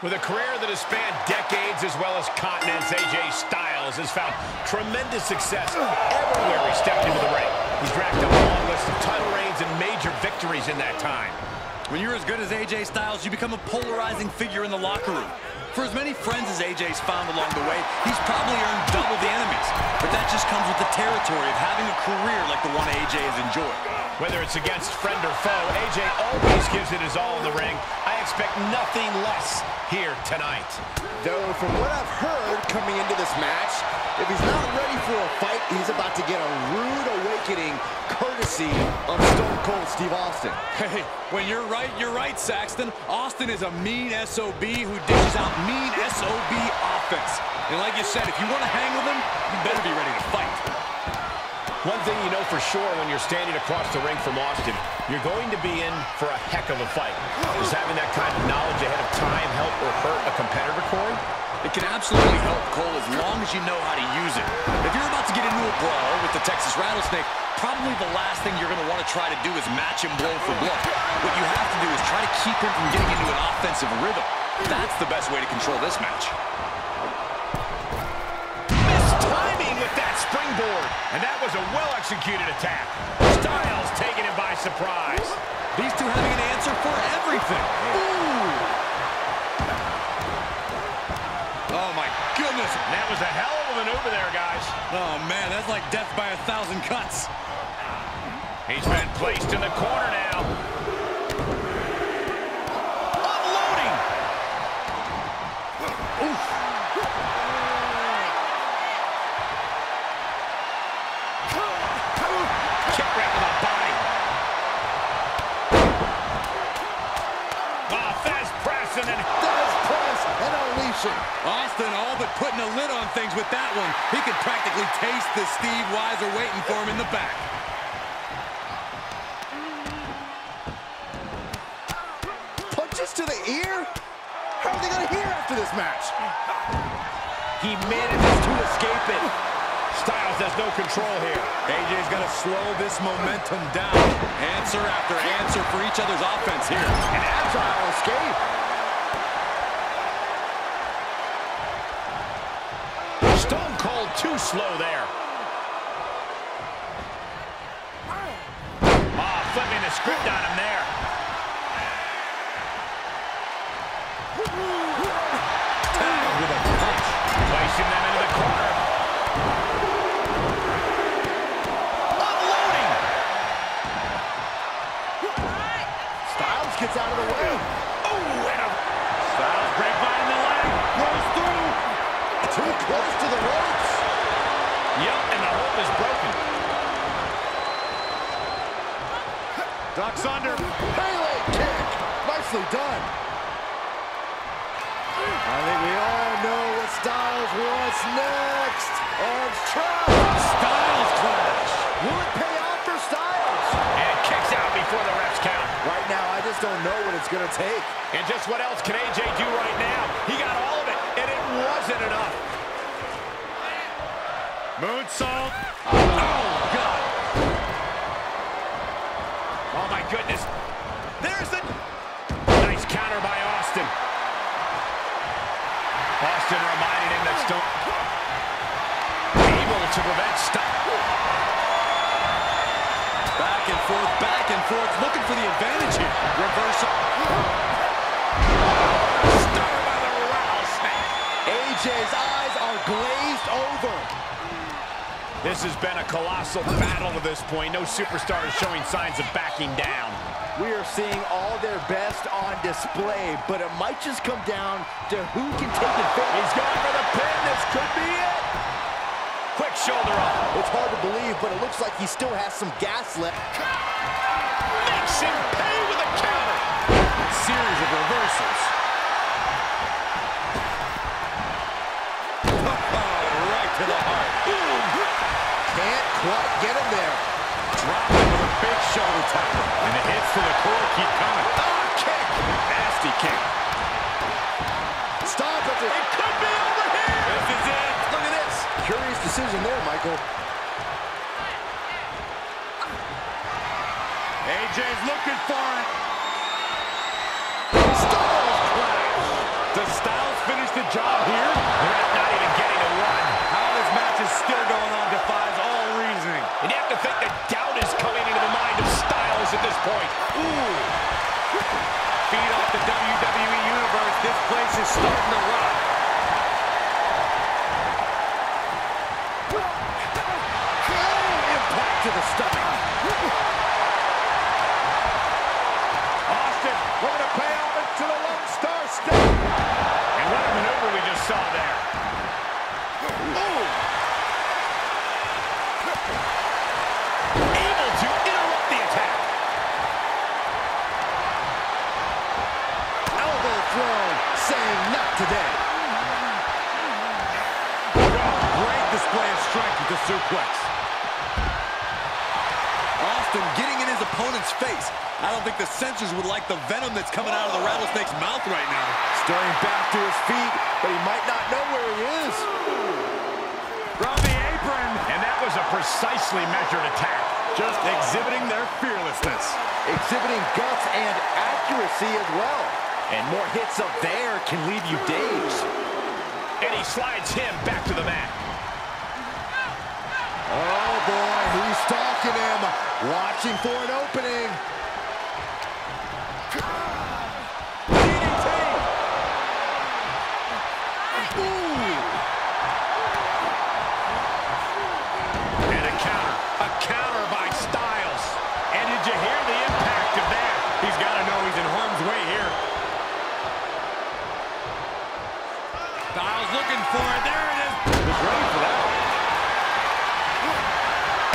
With a career that has spanned decades as well as continents, AJ Styles has found tremendous success everywhere he stepped into the ring. He's racked up a long list of title reigns and major victories in that time. When you're as good as AJ Styles, you become a polarizing figure in the locker room. For as many friends as AJ's found along the way, he's probably earned double the enemies. But that just comes with the territory of having a career like the one AJ has enjoyed. Whether it's against friend or foe, AJ always gives it his all in the ring. I expect nothing less here tonight. Though from what I've heard coming into this match, if he's not ready for a fight, he's about to get a rude awakening courtesy of Stone Cold Steve Austin. Hey, when you're right, you're right, Saxton. Austin is a mean SOB who dishes out mean SOB offense. And like you said, if you want to hang with him, you better be ready to fight. One thing you know for sure when you're standing across the ring from Austin, you're going to be in for a heck of a fight. Does having that kind of knowledge ahead of time help or hurt a competitor, Corey? It can absolutely help Cole as long as you know how to use it. If you're about to get into a brawl with the Texas Rattlesnake, probably the last thing you're going to want to try to do is match him blow for blow. What you have to do is try to keep him from getting into an offensive rhythm. That's the best way to control this match. Miss timing with that springboard. And that was a well-executed attack. Styles taking him by surprise. These two having an answer for everything. Ooh. Was a hell of a maneuver there, guys. Oh, man, that's like death by a thousand cuts. He's been placed in the corner now. Unloading. Oof. Austin all but putting a lid on things with that one. He could practically taste the Steve Weiser waiting for him in the back. Punches to the ear? How are they going to hear after this match? He manages to escape it. Styles has no control here. AJ's got to slow this momentum down. Answer after answer for each other's offense here. An agile escape. Too slow there. Oh, flipping the script on him there. Ducks under. Pele kick. Nicely done. I think we all know what Styles wants next. Arms trap. Styles clash. Will it pay off for Styles? And kicks out before the refs count. Right now, I just don't know what it's going to take. And just what else can AJ do right now? He got all of it, and it wasn't enough. Moonsault. Oh, Oh, goodness. There's the... Nice counter by Austin. Austin reminding him that Stone... Able to prevent stop. Back and forth, back and forth, looking for the advantage here. Reversal. Star by the rattlesnake. AJ's eyes are glazed over. This has been a colossal battle to this point. No superstar is showing signs of backing down. We are seeing all their best on display, but it might just come down to who can take advantage. He's going for the pin. This could be it. Quick shoulder up. It's hard to believe, but it looks like he still has some gas left. Makes him pay with a counter. Series of reversals. Quite get him there. Dropping with a big shoulder tackle. And the hits to the core keep coming. Ah, kick. Nasty kick. Stop it. It could be over here. This is it. Look at this. Curious decision there, Michael. AJ's looking for it. Styles clash. Does finish the job here? Starting to rock. Impact to the stomach. Austin looking to pay homage to the Lone Star State. And what a maneuver we just saw there. Able to interrupt the attack. Elbow thrown, saying not today. Great display of strength with suplex. Austin getting in his opponent's face. I don't think the censors would like the venom that's coming out of the Rattlesnake's mouth right now. Stirring back to his feet, but he might not know where he is. From the apron. And that was a precisely measured attack. Just exhibiting their fearlessness. Exhibiting guts and accuracy as well. And more hits up there can leave you dazed. And he slides him back to the mat. Oh boy, he's stalking him, watching for an opening. And a counter. A counter by Styles. And did you hear the impact of that? He's got to know he's in harm's way here. Styles looking for it. There it is. Was ready for that.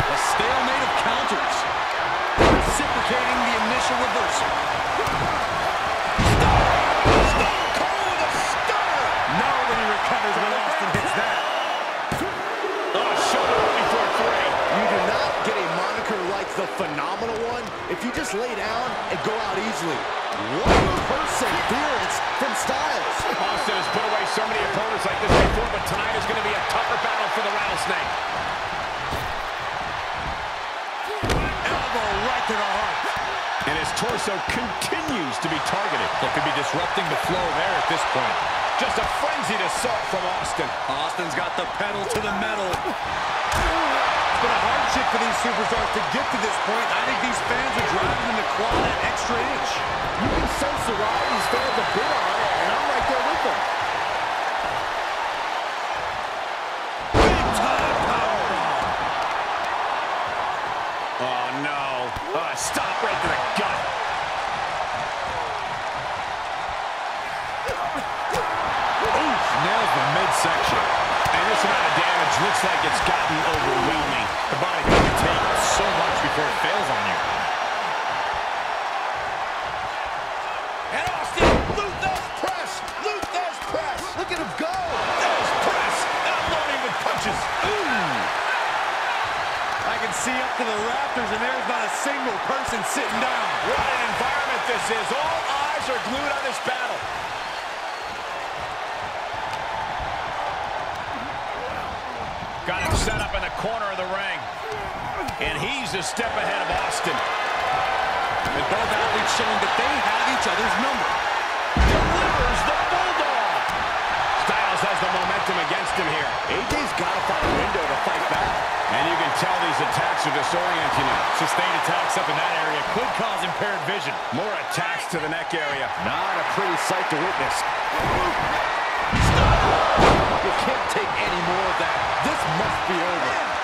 A stalemate of counters. Reciprocating the initial reversal. Nobody recovers when Austin hits that. Oh, shoulder before three. You do not get a moniker like the Phenomenal One if you just lay down and go out easily. What perseverance from Styles. Austin has put away so many opponents like this before, but tonight is going to be a tougher battle for the Rattlesnake. Torso continues to be targeted. That could be disrupting the flow there at this point. Just a frenzied assault from Austin. Austin's got the pedal to the metal. It's been a hardship for these superstars to get to this point. I think these fans are driving them to claw that extra inch. You can sense the ride these fans have been on, and I'm right there with them. Big time powerbomb. Oh, no. Uh, stop right to the gut. Oof, nails the midsection. And this amount of damage looks like it's gotten overwhelming. The body can take so much before it fails on you. And Austin, Lou Thesz press, Lou Thesz press. Look at him go. Lou Thesz press, unloading with punches. Ooh. I can see up to the rafters, and there's not a single person sitting down. What an environment this is. All eyes are glued on this battle. Got him set up in the corner of the ring. And he's a step ahead of Austin. And both athletes showing that they have each other's number. Delivers the Bulldog. Styles has the momentum against him here. AJ's got to find a window to fight back. And you can tell these attacks are disorienting him. Sustained attacks up in that area could cause impaired vision. More attacks to the neck area. Not a pretty sight to witness. You can't take any more of that. This must be over.